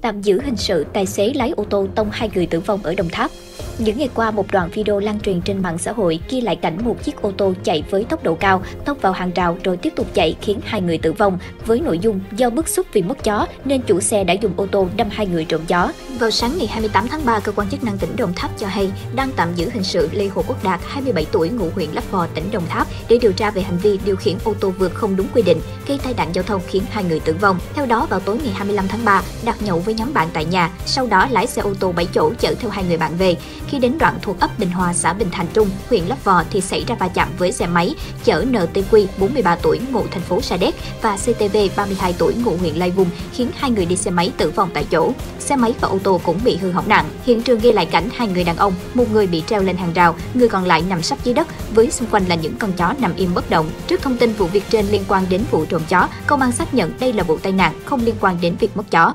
tạm giữ hình sự tài xế lái ô tô tông hai người tử vong ở Đồng Tháp. Những ngày qua, một đoạn video lan truyền trên mạng xã hội ghi lại cảnh một chiếc ô tô chạy với tốc độ cao, tông vào hàng rào rồi tiếp tục chạy khiến hai người tử vong. Với nội dung do bức xúc vì mất chó nên chủ xe đã dùng ô tô đâm hai người trộm chó. Vào sáng ngày 28 tháng 3, cơ quan chức năng tỉnh Đồng Tháp cho hay đang tạm giữ hình sự Lê Hồ Quốc Đạt, 27 tuổi, ngụ huyện Lấp Vò, tỉnh Đồng Tháp để điều tra về hành vi điều khiển ô tô vượt không đúng quy định, gây tai nạn giao thông khiến hai người tử vong. Theo đó, vào tối ngày 25 tháng 3, Đạt nhậu với nhóm bạn tại nhà, sau đó lái xe ô tô 7 chỗ chở theo hai người bạn về. Khi đến đoạn thuộc ấp Bình Hòa, xã Bình Thành Trung, huyện Lấp Vò thì xảy ra va chạm với xe máy chở NTQ 43 tuổi ngụ thành phố Sa Đéc và CTV 32 tuổi ngụ huyện Lai Vung khiến hai người đi xe máy tử vong tại chỗ. Xe máy và ô tô cũng bị hư hỏng nặng. Hiện trường ghi lại cảnh hai người đàn ông, một người bị treo lên hàng rào, người còn lại nằm sắp dưới đất với xung quanh là những con chó nằm im bất động. Trước thông tin vụ việc trên liên quan đến vụ trộm chó, công an xác nhận đây là vụ tai nạn không liên quan đến việc mất chó.